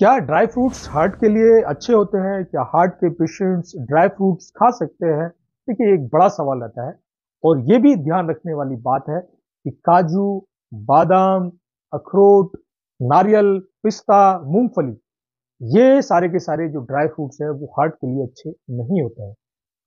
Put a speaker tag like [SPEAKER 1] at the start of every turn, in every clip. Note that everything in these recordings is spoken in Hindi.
[SPEAKER 1] क्या ड्राई फ्रूट्स हार्ट के लिए अच्छे होते हैं? क्या हार्ट के पेशेंट्स ड्राई फ्रूट्स खा सकते हैं? देखिए, एक बड़ा सवाल रहता है। और ये भी ध्यान रखने वाली बात है कि काजू, बादाम, अखरोट, नारियल, पिस्ता, मूंगफली, ये सारे के सारे जो ड्राई फ्रूट्स हैं, वो हार्ट के लिए अच्छे नहीं होते हैं।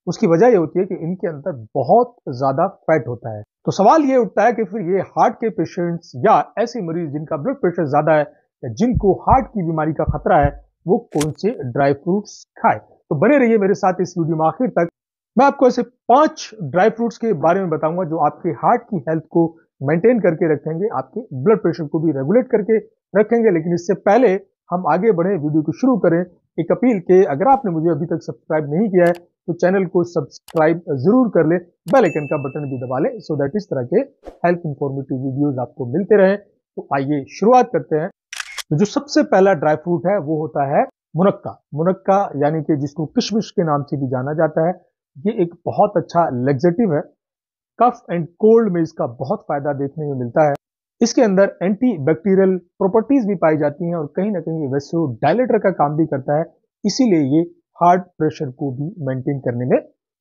[SPEAKER 1] उसकी वजह ये होती है कि इनके अंदर बहुत ज़्यादा फैट होता है। तो सवाल ये उठता है कि फिर ये हार्ट के पेशेंट्स या ऐसे मरीज़ जिनका ब्लड प्रेशर ज़्यादा है जिनको हार्ट की बीमारी का खतरा है, वो कौन से ड्राई फ्रूट्स खाए? तो बने रहिए मेरे साथ इस वीडियो में आखिर तक। मैं आपको ऐसे पाँच ड्राई फ्रूट्स के बारे में बताऊँगा जो आपके हार्ट की हेल्थ को मेंटेन करके रखेंगे, आपके ब्लड प्रेशर को भी रेगुलेट करके रखेंगे। लेकिन इससे पहले हम आगे बढ़े, वीडियो को शुरू करें। एक अपील के, अगर आपने मुझे अभी तक सब्सक्राइब नहीं किया है तो चैनल को सब्सक्राइब ज़रूर कर ले। बेल आइकन का बटन भी दबा ले सो दैट इस तरह के हेल्थ इंफॉर्मेटिव वीडियोस आपको मिलते रहे। तो आइए शुरुआत करते हैं। तो जो सबसे पहला ड्राई फ्रूट है, वो होता है मुनक्का। मुनक्का यानी कि जिसको किशमिश के नाम से भी जाना जाता है। ये एक बहुत अच्छा लेग्जेटिव है। कफ एंड कोल्ड में इसका बहुत फ़ायदा देखने में मिलता है। इसके अंदर एंटी बैक्टीरियल प्रॉपर्टीज़ भी पाई जाती हैं और कहीं ना कहीं वैसो डायलेटर का काम भी करता है। इसीलिए ये हार्ट प्रेशर को भी मेंटेन करने में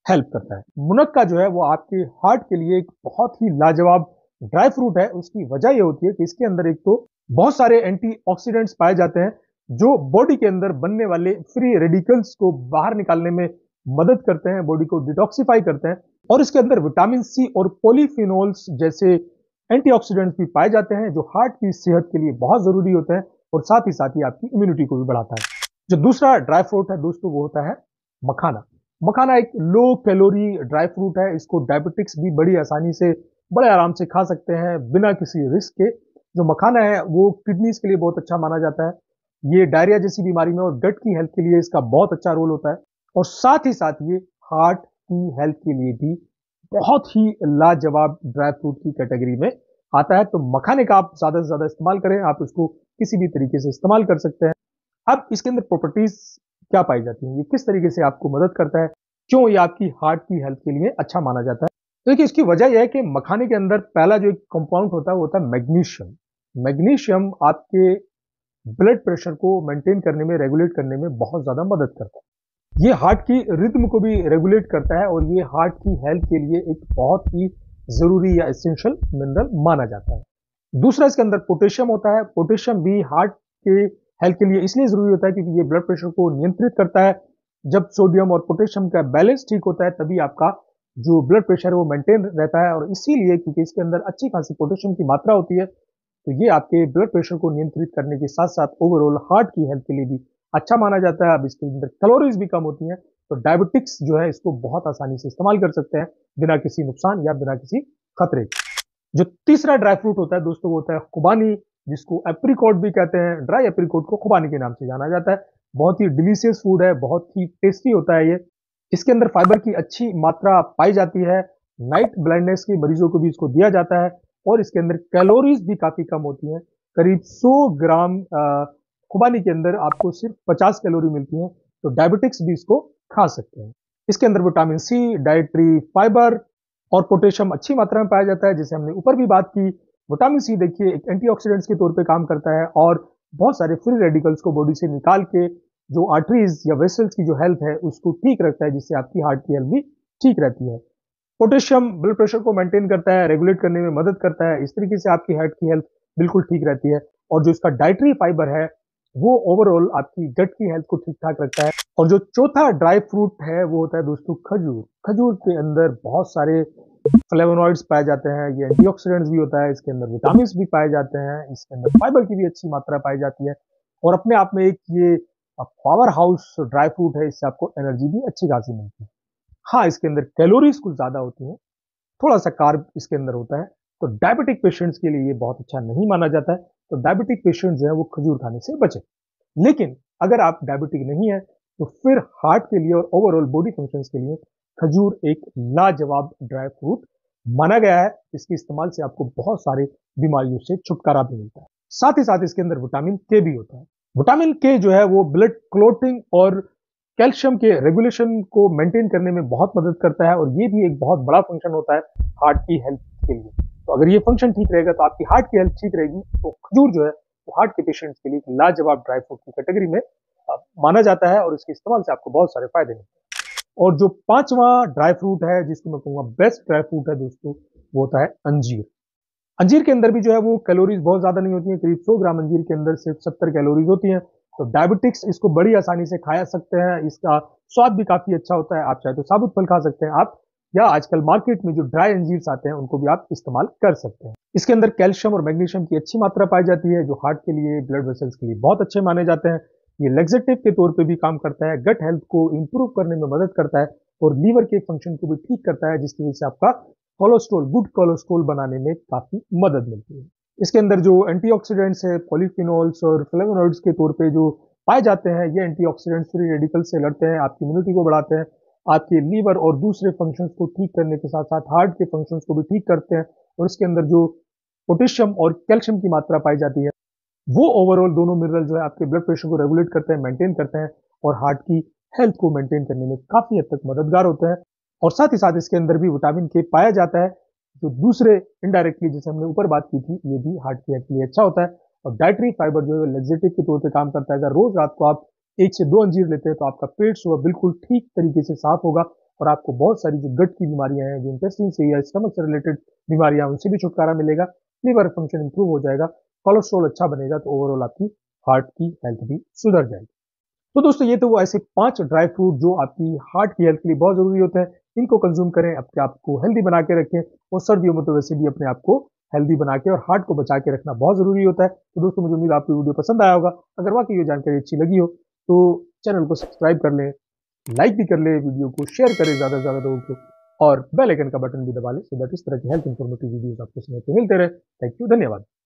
[SPEAKER 1] हेल्प करता है। मुनक्का जो है, वो आपके हार्ट के लिए एक बहुत ही लाजवाब ड्राई फ्रूट है। उसकी वजह यह होती है कि इसके अंदर एक तो बहुत सारे एंटीऑक्सीडेंट्स पाए जाते हैं जो बॉडी के अंदर बनने वाले फ्री रेडिकल्स को बाहर निकालने में मदद करते हैं बॉडी को डिटॉक्सीफाई करते हैं और इसके अंदर विटामिन सी और पोलीफिनोल्स जैसे एंटीऑक्सीडेंट्स भी पाए जाते हैं जो हार्ट की सेहत के लिए बहुत ज़रूरी होते हैं और साथ ही साथ ही आपकी इम्यूनिटी को भी बढ़ाता है। जो दूसरा ड्राई फ्रूट है दोस्तों, वो होता है मखाना। मखाना एक लो कैलोरी ड्राई फ्रूट है, इसको डायबिटिक्स भी बड़ी आसानी से, बड़े आराम से खा सकते हैं बिना किसी रिस्क के। जो मखाना है, वो किडनीज के लिए बहुत अच्छा माना जाता है। ये डायरिया जैसी बीमारी में और गट की हेल्थ के लिए इसका बहुत अच्छा रोल होता है। और साथ ही साथ ये हार्ट की हेल्थ के लिए भी बहुत ही लाजवाब ड्राई फ्रूट की कैटेगरी में आता है। तो मखाने का आप ज़्यादा से ज़्यादा इस्तेमाल करें, आप इसको किसी भी तरीके से इस्तेमाल कर सकते हैं। अब इसके अंदर प्रॉपर्टीज़ क्या पाई जाती हैं? ये किस तरीके से आपको मदद करता है? क्यों ये आपकी हार्ट की हेल्थ के लिए अच्छा माना जाता है? तो देखिए, इसकी वजह यह है कि मखाने के अंदर पहला जो एक कंपाउंड होता है, वो होता है मैग्नीशियम मैग्नीशियम आपके ब्लड प्रेशर को मेंटेन करने में, रेगुलेट करने में बहुत ज़्यादा मदद करता है। ये हार्ट की रिद्म को भी रेगुलेट करता है और ये हार्ट की हेल्थ के लिए एक बहुत ही ज़रूरी या एसेंशियल मिनरल माना जाता है। दूसरा इसके अंदर पोटेशियम होता है। पोटेशियम भी हार्ट के हेल्थ के लिए इसलिए ज़रूरी होता है क्योंकि ये ब्लड प्रेशर को नियंत्रित करता है। जब सोडियम और पोटेशियम का बैलेंस ठीक होता है, तभी आपका जो ब्लड प्रेशर है वो मेंटेन रहता है और इसीलिए क्योंकि इसके अंदर अच्छी खासी पोटेशियम की मात्रा होती है। तो ये आपके ब्लड प्रेशर को नियंत्रित करने के साथ साथ ओवरऑल हार्ट की हेल्थ के लिए भी अच्छा माना जाता है। अब इसके अंदर कैलोरीज भी कम होती हैं तो डायबिटिक्स जो है इसको बहुत आसानी से इस्तेमाल कर सकते हैं बिना किसी नुकसान या बिना किसी खतरे जो तीसरा ड्राई फ्रूट होता है दोस्तों, वो होता है खुबानी, जिसको एप्रीकोट भी कहते हैं। ड्राई एप्रीकोट को खुबानी के नाम से जाना जाता है। बहुत ही डिलीशियस फ़ूड है, बहुत ही टेस्टी होता है ये। इसके अंदर फाइबर की अच्छी मात्रा पाई जाती है। नाइट ब्लाइंडनेस के मरीजों को भी इसको दिया जाता है। और इसके अंदर कैलोरीज भी काफ़ी कम होती हैं। करीब 100 ग्राम खुबानी के अंदर आपको सिर्फ़ 50 कैलोरी मिलती हैं तो डायबिटिक्स भी इसको खा सकते हैं। इसके अंदर विटामिन सी डाइट्री फाइबर और पोटेशियम अच्छी मात्रा में पाया जाता है, जैसे हमने ऊपर भी बात की। विटामिन सी देखिए, एक एंटीऑक्सीडेंट्स के तौर पे काम करता है और बहुत सारे फ्री रेडिकल्स को बॉडी से निकाल के जो आर्टरीज या वेसल्स की जो हेल्थ है, उसको ठीक रखता है, जिससे आपकी हार्ट की हेल्थ भी ठीक रहती है। पोटेशियम ब्लड प्रेशर को मेंटेन करता है रेगुलेट करने में मदद करता है, इस तरीके से आपकी हार्ट की हेल्थ बिल्कुल ठीक रहती है। और जो इसका डाइटरी फाइबर है, वो ओवरऑल आपकी गट की हेल्थ को ठीक ठाक रखता है। और जो चौथा ड्राई फ्रूट है, वो होता है दोस्तों खजूर। खजूर के अंदर बहुत सारे फ्लेवोनॉइड्स पाए जाते हैं, ये एंटीऑक्सीडेंट्स भी होता है, इसके अंदर विटामिन भी पाए जाते हैं, इसके अंदर फाइबर की भी अच्छी मात्रा पाई जाती है। और अपने आप में एक ये पावर हाउस ड्राई फ्रूट है, इससे आपको एनर्जी भी अच्छी खासी मिलती है। हाँ इसके अंदर कैलोरीज कुछ ज़्यादा होती हैं थोड़ा सा कार्ब इसके अंदर होता है तो डायबिटिक पेशेंट्स के लिए ये बहुत अच्छा नहीं माना जाता है तो डायबिटिक पेशेंट जो है वो खजूर खाने से बचे। लेकिन अगर आप डायबिटिक नहीं है तो फिर हार्ट के लिए और ओवरऑल बॉडी फ़ंक्शंस के लिए खजूर एक लाजवाब ड्राई फ्रूट माना गया है, इसके इस्तेमाल से आपको बहुत सारे बीमारियों से छुटकारा भी मिलता है। साथ ही साथ इसके अंदर विटामिन के भी होता है। विटामिन के जो है वो ब्लड क्लोटिंग और कैल्शियम के रेगुलेशन को मेंटेन करने में बहुत मदद करता है और ये भी एक बहुत बड़ा फ़ंक्शन होता है हार्ट की हेल्थ के लिए। तो अगर ये फ़ंक्शन ठीक रहेगा तो आपकी हार्ट की हेल्थ ठीक रहेगी तो खजूर जो है, वो हार्ट के पेशेंट्स के लिए एक लाजवाब ड्राई फ्रूट की कैटेगरी में माना जाता है और इसके इस्तेमाल से आपको बहुत सारे फ़ायदे मिलते हैं। और जो पांचवा ड्राई फ्रूट है, जिसको मैं कहूँगा बेस्ट ड्राई फ्रूट है दोस्तों, वो होता है अंजीर। अंजीर के अंदर भी जो है, वो कैलोरीज बहुत ज़्यादा नहीं होती है, करीब 100 ग्राम अंजीर के अंदर सिर्फ़ 70 कैलोरीज होती हैं। तो डायबिटिक्स इसको बड़ी आसानी से खाया सकते हैं, इसका स्वाद भी काफ़ी अच्छा होता है, आप चाहे तो साबुत फल खा सकते हैं आप, या आजकल मार्केट में जो ड्राई अंजीर आते हैं, उनको भी आप इस्तेमाल कर सकते हैं। इसके अंदर कैल्शियम और मैग्नीशियम की अच्छी मात्रा पाई जाती है, जो हार्ट के लिए ब्लड वेसल्स के लिए बहुत अच्छे माने जाते हैं। ये लेग्जेटिव के तौर पे भी काम करता है गट हेल्थ को इंप्रूव करने में मदद करता है, और लीवर के फ़ंक्शन को भी ठीक करता है, जिसकी वजह से आपका कोलेस्ट्रोल गुड कोलेस्ट्रोल बनाने में काफ़ी मदद मिलती है। इसके अंदर जो एंटीऑक्सीडेंट्स है पॉलीफिनोल्स और फ्लेवोनॉइड्स के तौर पे जो पाए जाते हैं, ये एंटीऑक्सीडेंट्स फ्री रेडिकल से लड़ते हैं, आपकी इम्यूनिटी को बढ़ाते हैं, आपके लीवर और दूसरे फ़ंक्शंस को ठीक करने के साथ साथ हार्ट के फ़ंक्शंस को भी ठीक करते हैं और इसके अंदर जो पोटेशियम और कैल्शियम की मात्रा पाई जाती है, वो ओवरऑल दोनों मिनरल जो है, आपके ब्लड प्रेशर को रेगुलेट करते हैं मेंटेन करते हैं और हार्ट की हेल्थ को मेंटेन करने में काफ़ी हद तक मददगार होते हैं और साथ ही साथ इसके अंदर भी विटामिन के पाया जाता है जो दूसरे इनडायरेक्टली जैसे हमने ऊपर बात की थी, ये भी हार्ट की हेल्थ के लिए अच्छा होता है। और डाइटरी फाइबर जो है लेग्जेटिव के तौर पर काम करता है। अगर रोज रात को आप एक से दो अंजीर लेते हैं तो आपका पेट सुबह बिल्कुल ठीक तरीके से साफ़ होगा और आपको बहुत सारी जो गट की बीमारियाँ हैं, जो इंटेस्टिन से या स्टमक से रिलेटेड बीमारियाँ उनसे भी छुटकारा मिलेगा। लीवर फ़ंक्शन इंप्रूव हो जाएगा कोलेस्ट्रॉल अच्छा बनेगा तो ओवरऑल आपकी हार्ट की हेल्थ भी सुधर जाएगी। तो दोस्तों, ये तो वो ऐसे पाँच ड्राई फ्रूट जो आपकी हार्ट की हेल्थ के लिए बहुत ज़रूरी होते हैं। इनको कंज्यूम करें अपने आप को हेल्दी बना के रखें, और सर्दियों में तो वैसे भी अपने आप को हेल्दी बना के और हार्ट को बचा के रखना बहुत ज़रूरी होता है। तो दोस्तों, मुझे उम्मीद आपको वीडियो पसंद आया होगा। अगर वाकई ये जानकारी अच्छी लगी हो तो चैनल को सब्सक्राइब कर लें लाइक भी कर लें, वीडियो को शेयर करें ज़्यादा से ज़्यादा लोगों को, और बेल आइकन का बटन भी दबा लें सो दैट इस तरह की हेल्थ इन्फॉर्मेटिव वीडियोस आपको सुनने को मिलते रहे। थैंक यू धन्यवाद।